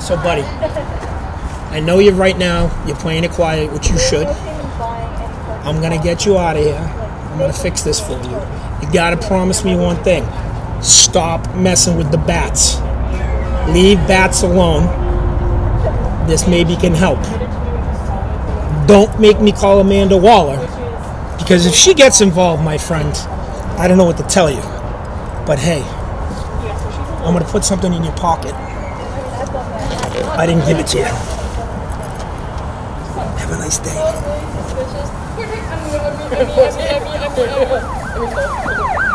So, buddy, I know you're right now, you're playing it quiet, which you should. I'm gonna get you out of here. I'm gonna fix this for you. You gotta promise me one thing stop messing with the bats. Leave bats alone. This maybe can help. Don't make me call Amanda Waller, because if she gets involved, my friend, I don't know what to tell you. But hey, I'm gonna put something in your pocket. I didn't give it to you. Have a nice day.